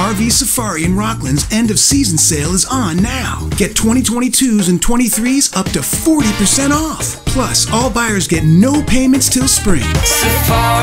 RV Safari in Rockland's end of season sale is on now. Get 2022s and 23s up to 40% off. Plus, all buyers get no payments till spring. Safari